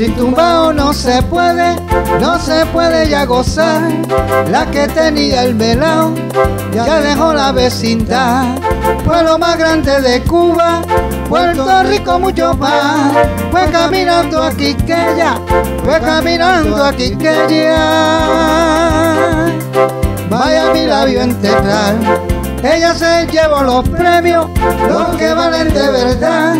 Sin tumbao no se puede, no se puede ya gozar. La que tenía el velao ya dejó la vecindad. Pueblo más grande de Cuba, Puerto Rico mucho más. Fue caminando aquí que ella, fue caminando aquí que ella. Vaya mi labio enterrar ella se llevó los premios, los que valen de verdad.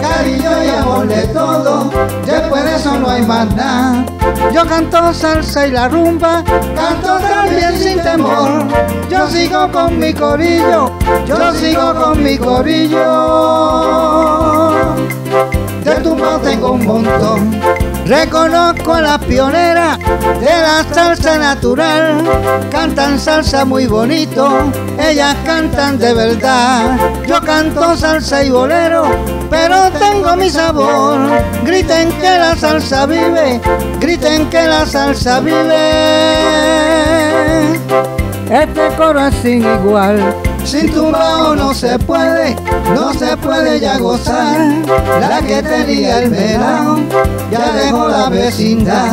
Cariño y amor de todo, después de eso no hay más nada. Yo canto salsa y la rumba, canto también sin temor. Yo sigo con mi corillo, yo sigo con mi corillo. De tumba tengo un montón. Reconozco a las pioneras de la salsa natural. Cantan salsa muy bonito, ellas cantan de verdad. Yo canto salsa y bolero, pero tengo mi sabor. Griten que la salsa vive, griten que la salsa vive. Este coro es sin igual sin tumbao no se puede, no se puede ya gozar. La que tenía el melao ya dejó la vecindad.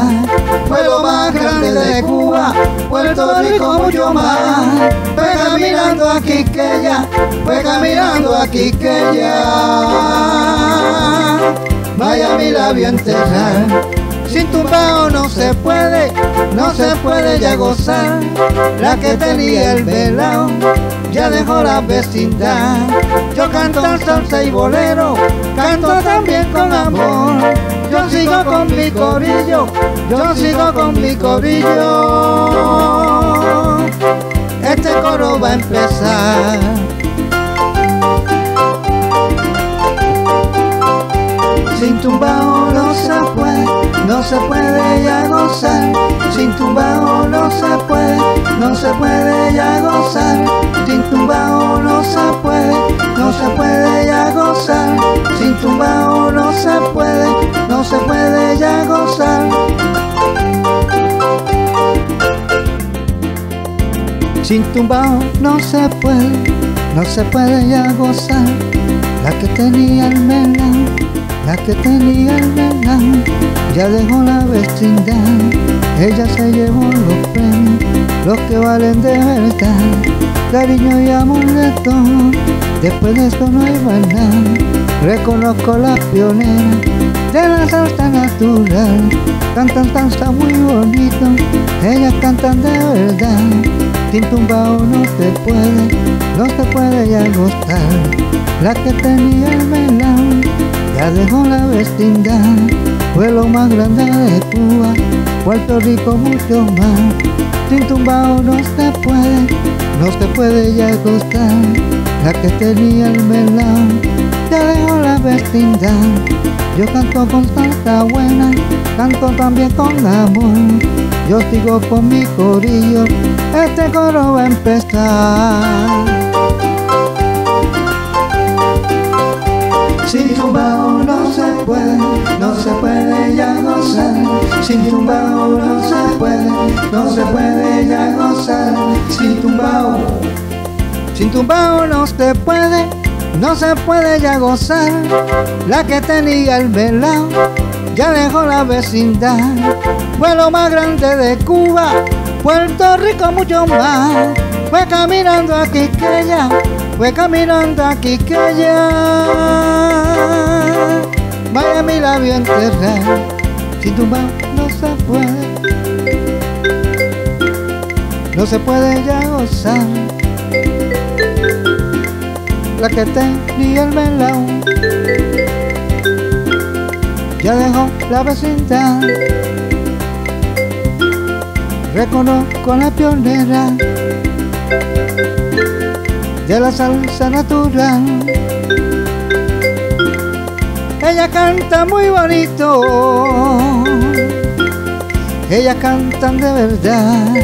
Fue lo más grande de Cuba, Puerto Rico mucho más. Fue caminando aquí que ella, fue caminando aquí que ella. Vaya mi labio enterrar sin tumbao no se puede, no se puede ya gozar. La que tenía el velao ya dejó la vecindad. Yo canto salsa y bolero, canto también con amor. Yo sigo con mi corillo, yo sigo con mi corillo. Este coro va a empezar. Sin tumbao no se no se puede ya gozar, sin tumbao no se puede, no se puede ya gozar, sin tumbao no se puede, no se puede ya gozar, sin tumbao no se puede, no se puede ya gozar. Sin tumbao no se puede, no se puede ya gozar, la que tenía el melón la que tenía el melán ya dejó la vecindad. Ella se llevó los premios, los que valen de verdad. Cariño y amor de todo, después de esto no hay nada. Reconozco la pionera de la salsa natural. Cantan salsa muy bonito, ellas cantan de verdad. Sin tumbao no te puede, no te puede ya gustar. La que tenía el melán ya dejó la vecindad, fue lo más grande de Cuba, Puerto Rico mucho más. Sin tumbao no se puede, no se puede ya gustar, la que tenía el melón, ya dejó la vecindad. Yo canto con salsa buena, canto también con amor. Yo sigo con mi corillo, este coro va a empezar. Sin tumbao Sin tumbao no se puede, no se puede ya gozar. Sin tumbao, sin tumbao no se puede, no se puede ya gozar. La que tenía el velao ya dejó la vecindad. Fue lo más grande de Cuba, Puerto Rico mucho más. Fue caminando aquí que ella fue caminando aquí que allá. Vaya mi labio enterrar, si tu mano no se puede, no se puede ya gozar. La que tenía el melón ya dejó la vecindad. Reconozco la pionera de la salsa natural. Ella canta muy bonito, ella cantan de verdad.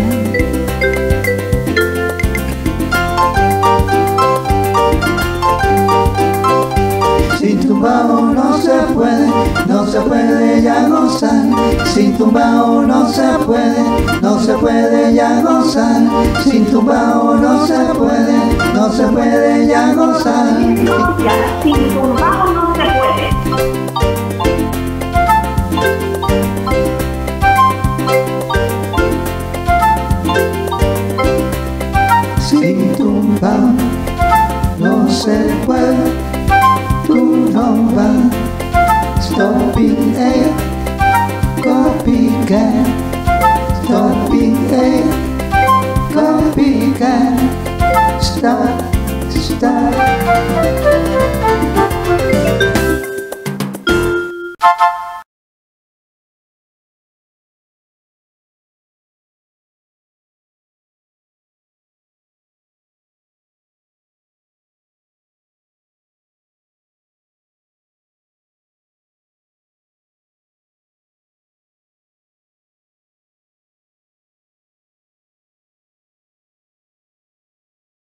Sin tumbao no se puede, no se puede ya gozar. Sin tumbao no se puede, no se puede ya gozar. Sin tumbao no se puede, no se puede ya gozar. Sin tumbao stop, stop.